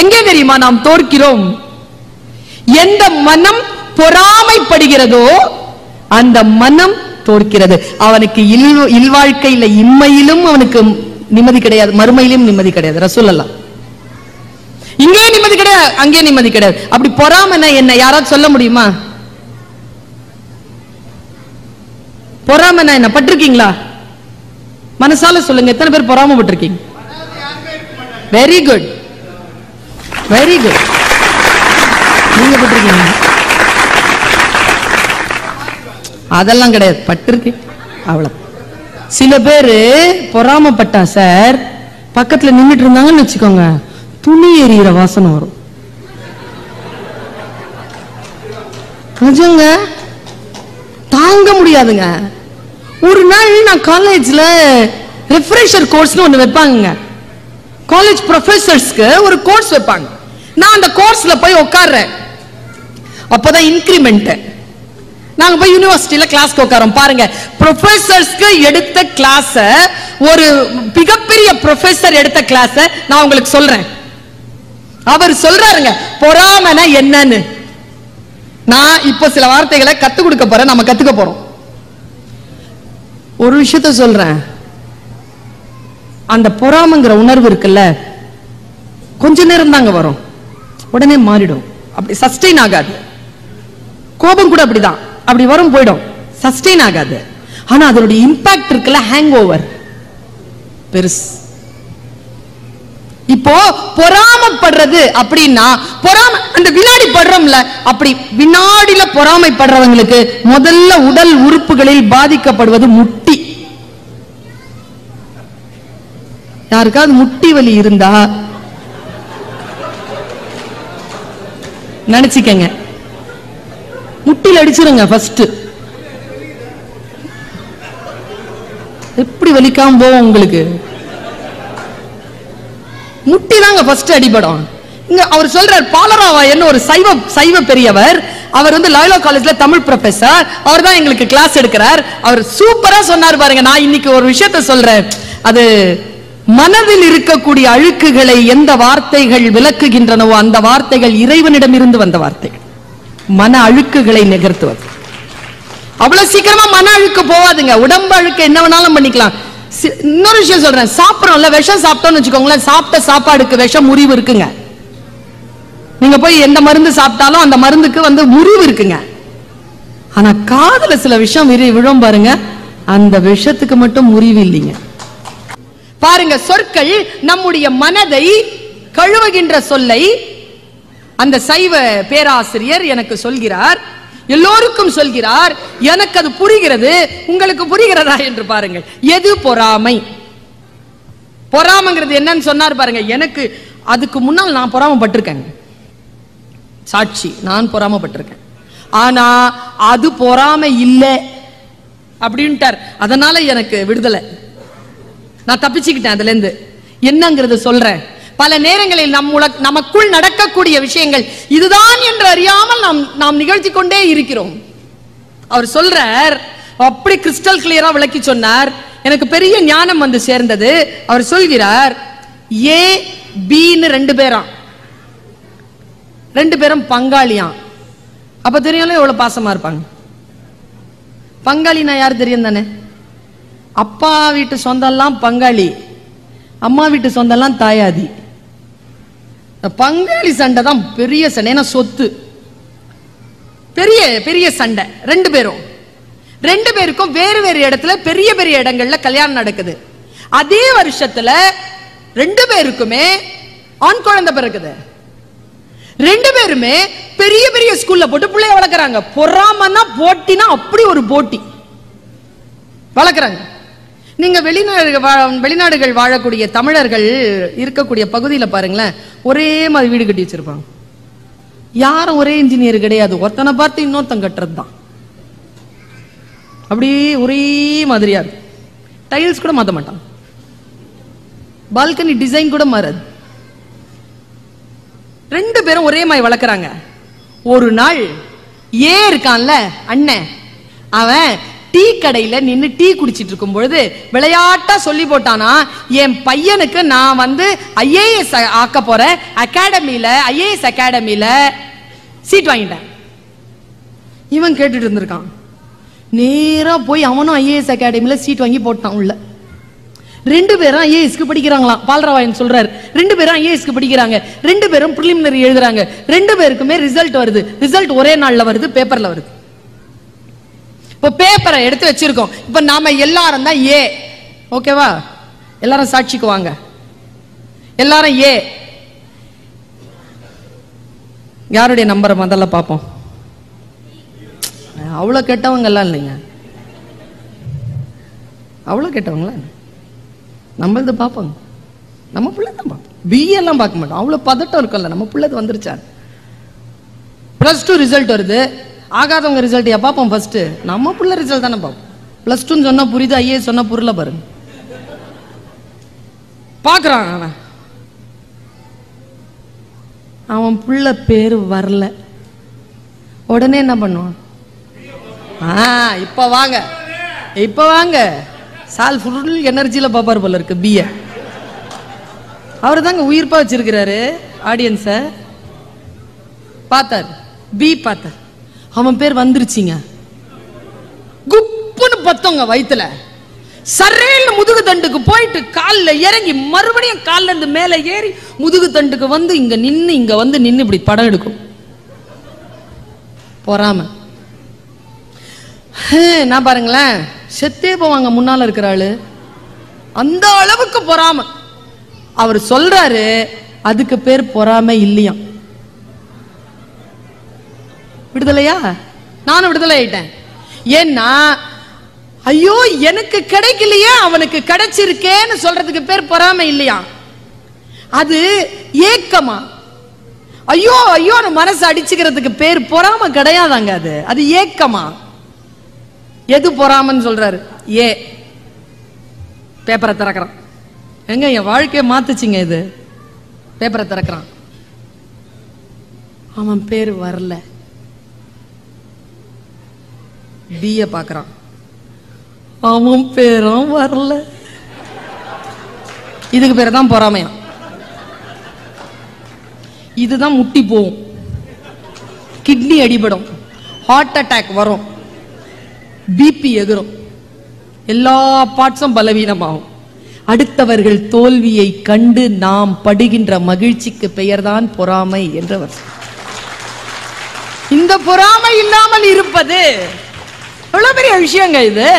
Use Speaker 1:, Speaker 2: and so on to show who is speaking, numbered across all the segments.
Speaker 1: எங்கே தெரியுமா நாம் தோற்கிறோம்? எந்த மனம் பொறாமைப்படுகிறதோ அந்த மனம் தோற்கிறது. அவனுக்கு இல் இல்வாழ்க்கையில இம்மையிலும் அவனுக்கு நிம்மதி கிடையாது மறுமையிலும் நிம்மதி கிடையாது. ரசூலல்லாம் இங்கே நிம்மதி கிடையாது அங்கே நிம்மதி கிடையாது. அப்படி பொறாமனா என்ன? யாராவது சொல்ல முடியுமா? பொறாமனா என்ன? பட்டிருக்கீங்களா? மனசால சொல்லுங்க. எத்தனை பேர் பொறாமப்பட்டிருக்கீங்க? வெரி குட் வெரி குட் நீங்க பட்டிருக்கீங்க. அதெல்லாம் கிடையாது. பட்டிருக்கு. அவ்வளோ சில பேர் பொறாமப்பட்டா சார் பக்கத்தில் நின்றுட்டு இருந்தாங்கன்னு வச்சுக்கோங்க துணி எரியிற வாசனை வரும். நிஜங்க? தாங்க முடியாதுங்க. ஒரு நாள் நான் காலேஜில் ரெஃப்ரெஷர் கோர்ஸ்னு ஒன்று வைப்பாங்க காலேஜ் ப்ரொஃபஸர்ஸ்க்கு ஒரு கோர்ஸ் வைப்பாங்க. நான் அந்த கோர்ஸ்ல போய் உட்கார்றேன் அப்பதான் இன்கிரிமெண்ட் நாங்க போய் யூனிவர்சிட்டியில கிளாஸ்க்கு உட்காரோம் பாருங்க ப்ரொஃபசர்ஸ்க்கு எடுத்த கிளாஸ ஒரு மிகப்பெரிய ப்ரொஃபசர் எடுத்த கிளாஸ நான் உங்களுக்கு சொல்றேன். அவர் சொல்றாருங்க பொறாமனா என்னன்னு? நான் இப்ப சில வார்த்தைகளை கத்து கொடுக்க போறேன் நம்ம கத்துக்க போறோம். ஒரு விஷயத்த சொல்றேன். அந்த பொறாமைங்கிற உணர்வு இருக்குல்ல கொஞ்ச நேரம் தாங்க வரும். உடனே மாறிடும். அப்படி சஸ்டெயின் ஆகாது. கோபம் கூட அப்படிதான். அப்படி வரும் போயிடும். சஸ்டெயின் ஆகாது. ஆனா அதனுடைய இம்பாக்ட் இருக்குல்ல ஹேங் ஓவர் பெருசு. இப்போ பொறாமப்படுறது அப்படின்னா பொறாம அந்த வினாடி படுறோம்ல அப்படி வினாடில பொறாமைப்படுறவங்களுக்கு முதல்ல உடல் உறுப்புகளில் பாதிக்கப்படுவது முட்டி. யாருக்காவது முட்டி வலி இருந்தா நினைச்சுக்கங்க. முட்டில அடிச்சிருங்க ஃபர்ஸ்ட் எப்படி வலிக்காம போவோம் உங்களுக்கு? முட்டி தாங்க ஃபர்ஸ்ட் அடிபடும். இங்க அவர் சொல்றார் பாலராவா என்ன ஒரு சைவ சைவ பெரியவர்? அவர் வந்து லாயலா காலேஜ்ல தமிழ் ப்ரொஃபசர் அவர் தான் எங்களுக்கு கிளாஸ் எடுக்கிறார். அவர் சூப்பரா சொன்னார் பாருங்க நான் இன்னைக்கு ஒரு விஷயத்த சொல்றேன். அது மனதில் இருக்கக்கூடிய அழுக்குகளை எந்த வார்த்தைகள் விளக்குகின்றனவோ அந்த வார்த்தைகள் இறைவனிடமிருந்து வந்த வார்த்தைகள். மன அழுக்குகளை நிகர்த்துவது. அவ்வளவு சீக்கிரமா மன அழுக்கு போவாதுங்க உடம்பு அழுக்கு என்ன வேணாலும் பண்ணிக்கலாம். சி- இன்னொரு விஷயம் சொல்றேன். சாப்பிடறோம்ல விஷம் சாப்பிட்டோம்னு வச்சுக்கோங்களேன். சாப்பிட்ட சாப்பாடுக்கு விஷம் முறிவு இருக்குங்க. நீங்க போய் எந்த மருந்து சாப்பிட்டாலும் அந்த மருந்துக்கு வந்து முறிவு இருக்குங்க. ஆனா காதல சில விஷம் விரி விழும் பாருங்க. அந்த விஷத்துக்கு மட்டும் முறிவு இல்லைங்க. பாருங்க சொற்கள் நம்முடைய மனதை கழுவுகின்ற சொல்லை அந்த சைவ பேராசிரியர் எனக்கு சொல்கிறார். எல்லோருக்கும் சொல்கிறார் எனக்கு அது புரிகிறது உங்களுக்கு புரிகிறதா? என்று பாருங்கள். எது பொறாமை? பொறாமைங்கிறது என்னன்னு சொன்னார் பாருங்க. எனக்கு அதுக்கு முன்னால் நான் பொறாமப்பட்டிருக்கேன். சாட்சி நான் பொறாமப்பட்டிருக்கேன். ஆனா அது பொறாமை இல்லை அப்படின்ட்டார். அதனால எனக்கு விடுதலை. நான் தப்பிச்சுக்கிட்டேன் அதுல இருந்து என்னங்கிறது சொல்றேன். பல நேரங்களில் நம் நமக்குள் நடக்கக்கூடிய விஷயங்கள் இதுதான் என்று அறியாமல் நாம் நாம் நிகழ்த்தி கொண்டே இருக்கிறோம். அவர் சொல்றார் அப்படி கிறிஸ்டல் கிளியரா விளக்கி சொன்னார். எனக்கு பெரிய ஞானம் வந்து சேர்ந்தது. அவர் சொல்கிறார் ஏ பின்னு ரெண்டு பேரா? ரெண்டு பேரும் பங்காளியாம் அப்ப தெரியும்ல எவ்வளவு பாசமா இருப்பாங்க? பங்காளினா யார் தெரியும் தானே அப்பா வீட்டு சொந்தம்லாம் பங்காளி அம்மா வீட்டு சொந்தம்லாம் தாயாதி. பங்காளி சண்டை தான் பெரிய சண்டை. ஏன்னா சொத்து. பெரிய பெரிய சண்டை. ரெண்டு பேரும். ரெண்டு பேருக்கும் வேறு வேறு இடத்துல பெரிய பெரிய இடங்கள்ல கல்யாணம் நடக்குது. அதே வருஷத்துல ரெண்டு பேருக்குமே ஆண் குழந்தை பிறகுது ரெண்டு பேருமே பெரிய பெரிய ஸ்கூல்ல போட்டு பிள்ளைய வளர்க்குறாங்க. பொறாமன்னா போட்டினா அப்படி ஒரு போட்டி. வளர்க்குறாங்க. நீங்க வெளிநாடு வா- வெளிநாடுகள் வாழக்கூடிய தமிழர்கள் இருக்கக்கூடிய பகுதியில பாருங்களேன் ஒரே மாதிரி வீடு கட்டி வச்சிருப்பாங்க. யாரும் ஒரே இன்ஜினியர் கிடையாது. ஒருத்தனை பார்த்து இன்னொருத்தன் கட்டுறது தான் அப்படியே ஒரே மாதிரியா இருக்கும் டைல்ஸ் கூட மாற்ற மாட்டான் பால்கனி டிசைன் கூட மாறாது. ரெண்டு பேரும் ஒரே மாதிரி வளர்க்குறாங்க. ஒரு நாள் ஏ இருக்கான்ல அண்ணன். அவன் டீ கடையில நின்று டீ குடிச்சிட்டு இருக்கும் பொழுது விளையாட்டா சொல்லி போட்டானா என் பையனுக்கு நான் வந்து ஐஏஎஸ் ஆக்க போறேன். அகாடமியில ஐஏஎஸ் அகாடமியில சீட் வாங்கிட்டேன். இவன் கேட்டுட்டு இருந்திருக்கான். நேரா போய் அவனும் ஐஏஎஸ் அகாடமியில சீட் வாங்கி போட்டான் உள்ள. ரெண்டு பேரும் ஐஏஎஸ்க்கு படிக்கிறாங்களாம். பால்ராவாயன் சொல்றாரு. ரெண்டு பேரும் ஐஏஎஸ்க்கு படிக்கிறாங்க. ரெண்டு பேரும் ப்ரிலிமினரி எழுதுறாங்க. ரெண்டு பேருக்குமே ரிசல்ட் வருது. ரிசல்ட் ஒரே நாள்ல வருது பேப்பர்ல வருது. இப்போ பேப்பரை எடுத்து வச்சிருக்கோம். இப்போ நாம எல்லாரும் தான் ஏ ஓகேவா எல்லாரும் சாட்சிக்கு வாங்க. எல்லாரும் ஏ யாருடைய நம்பரை முதல்ல பார்ப்போம்? அவ்வளோ கெட்டவங்க எல்லாம் இல்லைங்க. அவ்வளோ கெட்டவங்களா நம்மளது பார்ப்போங்க நம்ம பிள்ளை தான் பார்ப்போம். பிஏ எல்லாம் பார்க்க மாட்டோம். அவ்வளோ பதட்டம் இருக்கும்ல. நம்ம பிள்ளைது வந்துருச்சா ப்ளஸ் டூ ரிசல்ட் வருது. ஆகாதவங்க ரிசல்ட் எப்போ பார்ப்போம் ஃபர்ஸ்ட் நம்ம பிள்ளை ரிசல்ட் தானே பார்ப்போம். ப்ளஸ் டூன்னு சொன்னா புரியுது ஐஏஎஸ் சொன்னால் புரியல பாருங்க. பார்க்குறான் அவன். அவன் பிள்ள பேர் வரல. உடனே என்ன பண்ணுவான்? ஆ இப்போ வாங்க. இப்போ வாங்க. சால் ஃபுல் எனர்ஜியில் பார்ப்பார் போல இருக்கு பிஏ அவர் தாங்க உயிர்ப்பாக வச்சிருக்கிறாரு ஆடியன்ஸை பார்த்தார். பி பார்த்தார். அவன் பேர் வந்துருச்சுங்க. குப்புன்னு பத்தவங்க வயித்துல சரேல் முதுகு தண்டுக்கு போயிட்டு காலில் இறங்கி மறுபடியும் காலில் இருந்து மேலே ஏறி முதுகு தண்டுக்கு வந்து இங்க நின்று இங்க வந்து நின்று இப்படி படம் எடுக்கும். பொறாம. நான் பாருங்களேன். செத்தே போவாங்க முன்னால இருக்கிற ஆளு. அந்த அளவுக்கு பொறாம. அவர் சொல்றாரு அதுக்கு பேர் பொறாமை இல்லையா விடுதலையா? நானும் விடுதலை ஆயிட்டேன். ஏன்னா ஐயோ எனக்கு கிடைக்கலையே அவனுக்கு கிடைச்சிருக்கேன்னு சொல்றதுக்கு பேர் பொறாமை இல்லையா? அது ஏக்கமா? ஐயோ ஐயோ மனசு அடிச்சுக்கிறதுக்கு பேர் பொறாம கிடையாதாங்க அது. அது ஏக்கமா? எது பொறாமன்னு சொல்றாரு? ஏ. பேப்பரை திறக்கிறான். எங்க என் வாழ்க்கையை மாத்துச்சிங்க இது? பேப்பரை திறக்கிறான். அவன் பேர் வரல. பிஏ பார்க்குறான். அவன் பேரும் வரல. இதுக்கு பேர் தான் பொறாமையா இதுதான் முட்டி போகும் கிட்னி அடிபடும். ஹார்ட் அட்டாக் வரும். பிபி எகிரும். எல்லா பார்ட்ஸும் பலவீனமாகும். அடுத்தவர்கள் தோல்வியை கண்டு நாம் படுகின்ற மகிழ்ச்சிக்கு பெயர்தான் பொறாமை என்றவர் இந்த பொறாமை இல்லாமல் இருப்பது எவ்வளவு பெரிய விஷயங்க இது?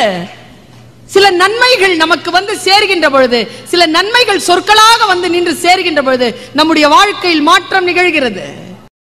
Speaker 1: சில நன்மைகள் நமக்கு வந்து சேர்கின்ற பொழுது சில நன்மைகள் சொற்களாக வந்து நின்று சேர்கின்ற பொழுது நம்முடைய வாழ்க்கையில் மாற்றம் நிகழ்கிறது.